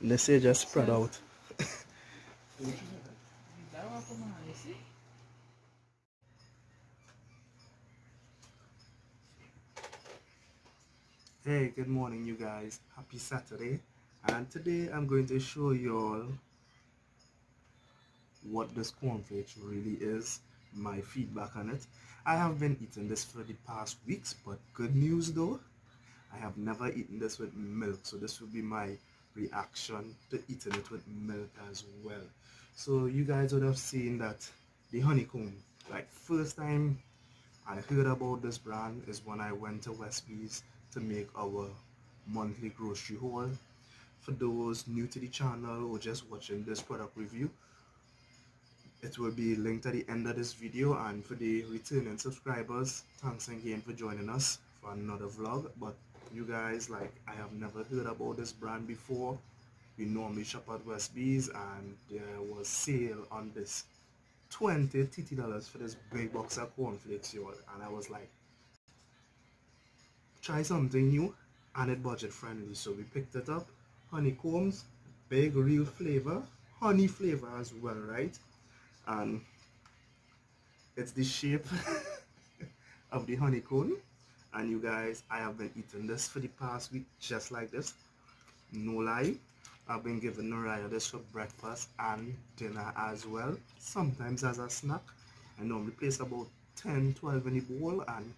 Let's say just spread out. hey, good morning you guys. Happy Saturday. And today I'm going to show you all what this cornflakes really is, my feedback on it. I have been eating this for the past weeks, but good news though, I have never eaten this with milk, so this will be my reaction to eating it with milk as well. So you guys would have seen that the honeycomb, like first time I heard about this brand is when I went to Westby's to make our monthly grocery haul. For those new to the channel or just watching this product review, it will be linked at the end of this video and for the returning subscribers thanks again for joining us for another vlog but you guys like I have never heard about this brand before. We normally shop at Westby's and there was sale on this 20 TT dollars for this big box of cornflakes y'all and I was like try something new and it budget friendly. So we picked it up. Honeycombs big real flavor. Honey flavor as well right? And it's the shape of the honeycomb and you guys I have been eating this for the past week just like this. No lie I've been giving Naraya this for breakfast and dinner as well sometimes as a snack. I normally place about 10 12 in the bowl and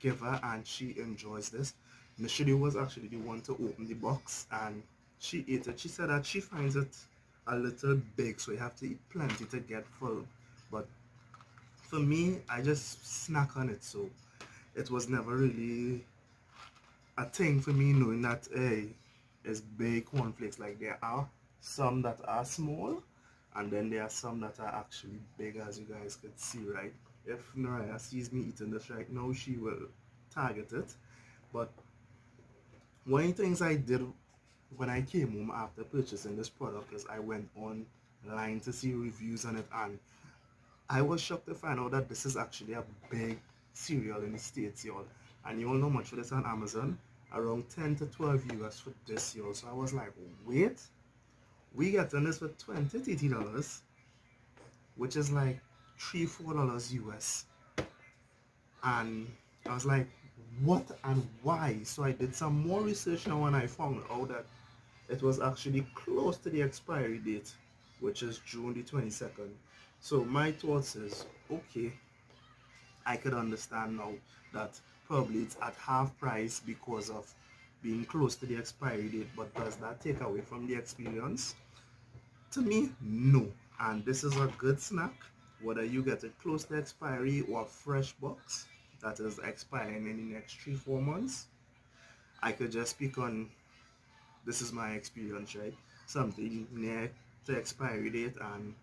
give her and she enjoys this. Nishidi was actually the one to open the box and she ate it. She said that she finds it a little big so you have to eat plenty to get full. But for me I just snack on it so it was never really a thing for me knowing that hey it's big cornflakes. Like there are some that are small and then there are some that are actually big as you guys can see right? If Naraya sees me eating this right now she will target it. But one of the things I did when I came home after purchasing this product is I went online to see reviews on it and I was shocked to find out that this is actually a big cereal in the States, y'all. And you all know much for this on Amazon. Around 10 to 12 US for this, y'all. So I was like, wait, we getting this for 20 TT dollars, which is like 3 4 dollars US. And I was like, what and why? So I did some more research now and I found out that it was actually close to the expiry date which is June the 22nd so my thoughts is okay I could understand now that probably it's at half price because of being close to the expiry date but does that take away from the experience? To me no. And this is a good snack. Whether you get it close to expiry or fresh box that is expiring in the next three four months I could just speak on this is my experience right? Something near to expiry date and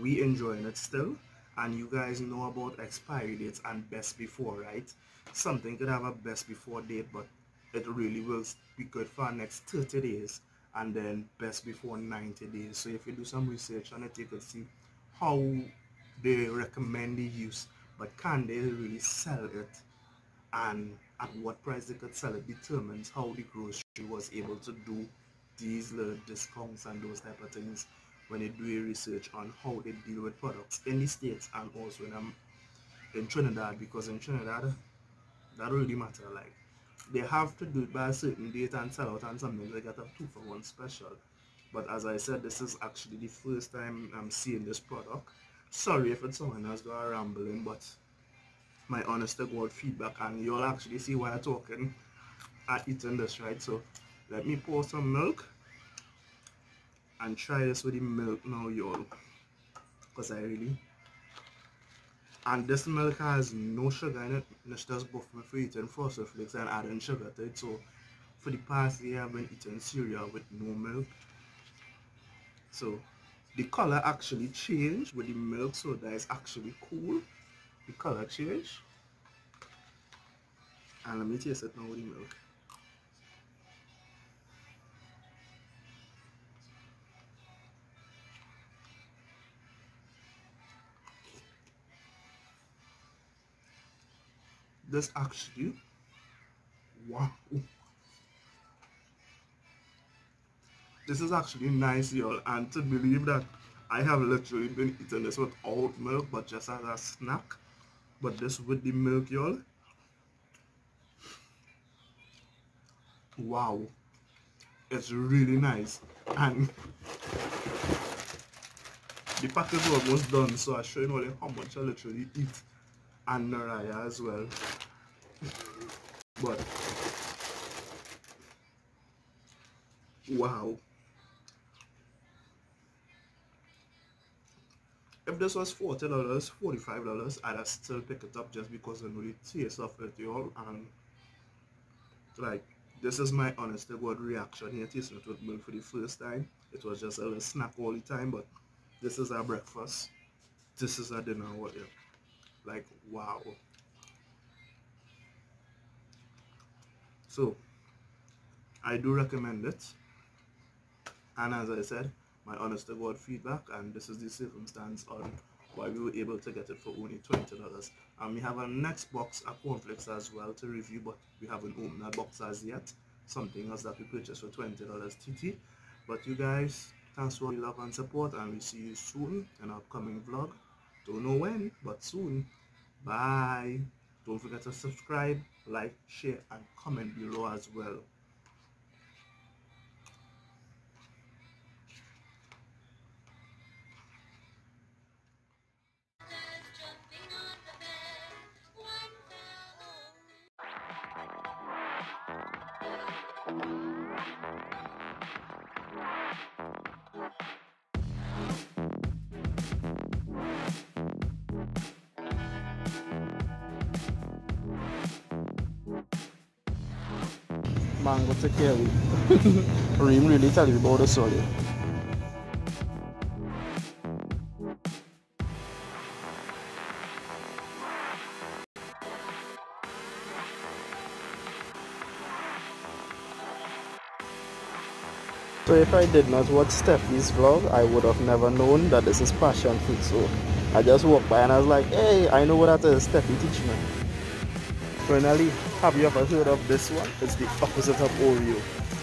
we enjoying it still and you guys know about expiry dates and best before right? Something could have a best before date but it really will be good for next 30 days and then best before 90 days. So if you do some research on it you can see how they recommend the use but can they really sell it? And at what price they could sell it determines how the grocery was able to do these little discounts and those type of things when they do a research on how they deal with products in the states and also in, um, in Trinidad because in Trinidad that really matter like they have to do it by a certain date and sell out and something they get a two for one special. But as I said this is actually the first time I'm seeing this product. Sorry if it's someone else got rambling but my honest to God feedback and you'll actually see why I'm talking at eating this right? So let me pour some milk and try this with the milk now y'all. Because I really and this milk has no sugar in it. And it's just both for eating frosted flakes and adding sugar to it. So for the past year I've been eating cereal with no milk. So the color actually changed with the milk so that is actually cool. The color change and let me taste it now with the milk this actually wow. This is actually nice y'all. And to believe that I have literally been eating this without milk but just as a snack. But this with the milk y'all. Wow. It's really nice. And the pack was almost done so I show you how much I literally eat and Naraya as well but wow. If this was $40 $45 I'd still pick it up just because I know the taste of it y'all and like this is my honest to God reaction here tasting it with milk for the first time. It was just a little snack all the time but this is our breakfast. This is our dinner what like wow so I do recommend it. And as I said my honest to God feedback and this is the circumstance on why we were able to get it for only $20 and we have a next box of cornflakes as well to review but we haven't opened that box as yet. Something else that we purchased for $20 TT but you guys thanks for your love and support and we see you soon in our upcoming vlog. Don't know when but soon. Bye don't forget to subscribe like share and comment below as well mango take care. Reem really tell you about the soil. So if I did not watch Steffi's vlog, I would have never known that this is passion fruit. So I just walked by and I was like, hey, I know what that is. Steffi teach me. Finally, have you ever heard of this one? It's the opposite of Oreo.